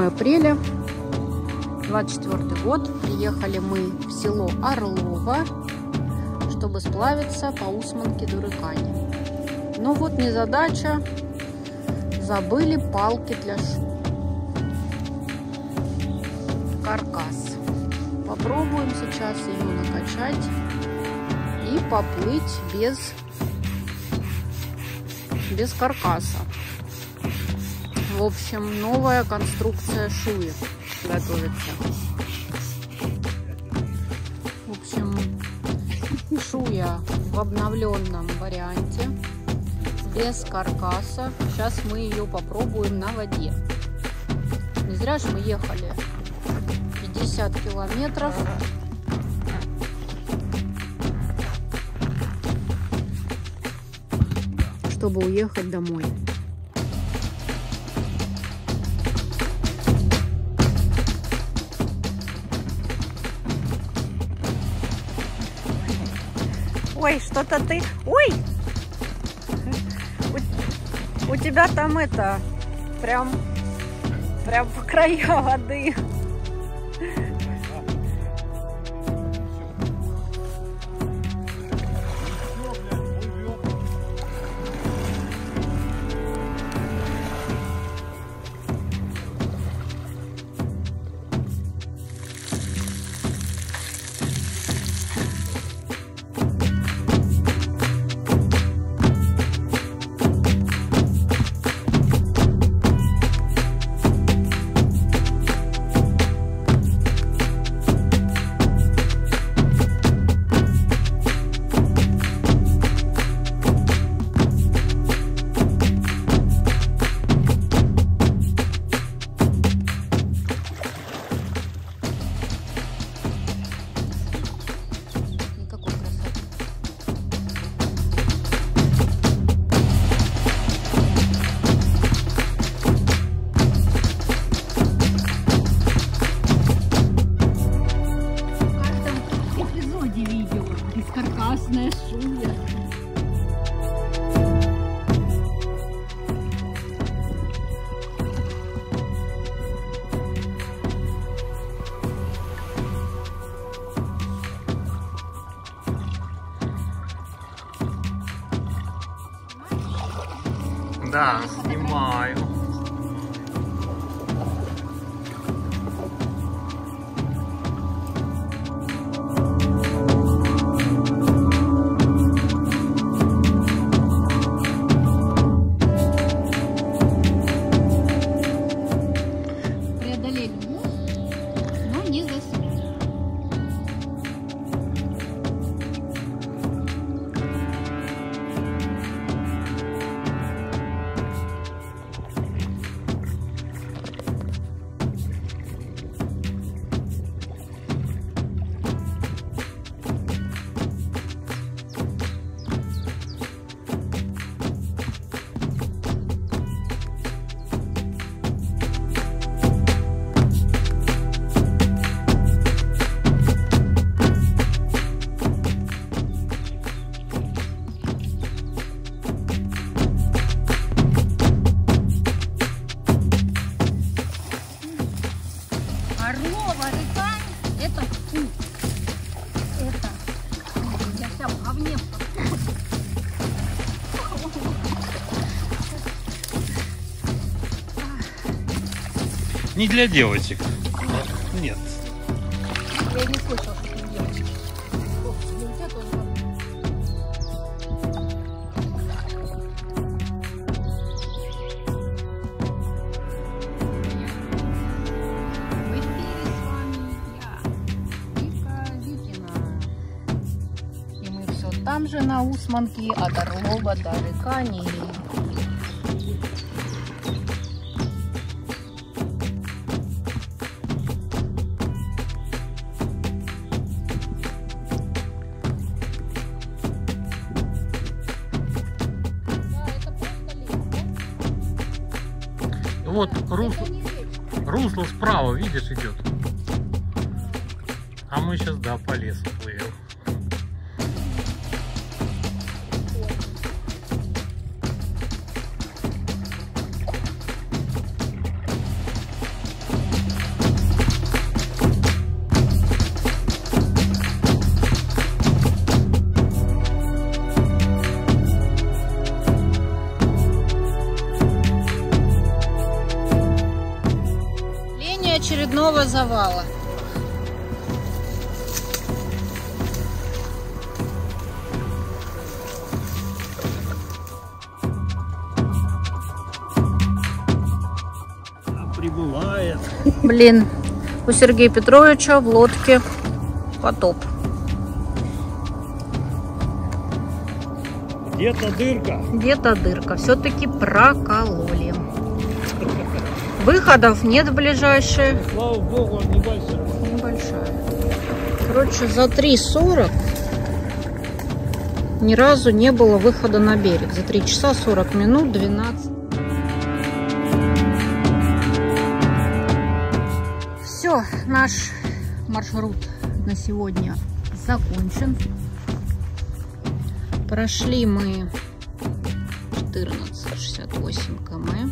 7 апреля, 24 год. Приехали мы в село Орлово, чтобы сплавиться по Усманке до Рыкани. Но вот незадача, забыли палки для шу. Каркас. Попробуем сейчас ее накачать и поплыть без, без каркаса. В общем, новая конструкция шуи готовится. В общем, шуя в обновленном варианте, без каркаса. Сейчас мы ее попробуем на воде. Не зря же мы ехали 50 километров. чтобы уехать домой. Ой, что-то ты... Ой! У, у тебя там это... Прям... Прям по краю воды. Да, снимаю. Не для девочек. Нет. Я не слышала, что ты девочки. О, и у тебя тоже говно. В эфире с вами я, Вика Викина. И мы все там же на Усманке от Орлова до Рыкани. Вот русло, русло справа, видишь, идет. А мы сейчас, да, по лесу плывем. Такого завала? Прибывает. Блин, у Сергея Петровича в лодке потоп. Где-то дырка. Где-то дырка. Все-таки прокололи. Выходов нет ближайшие. Слава богу, он небольшой. Небольшая. Короче, за 3.40 ни разу не было выхода на берег. За 3 часа 40 минут 12. Все, наш маршрут на сегодня закончен. Прошли мы 14,68 км.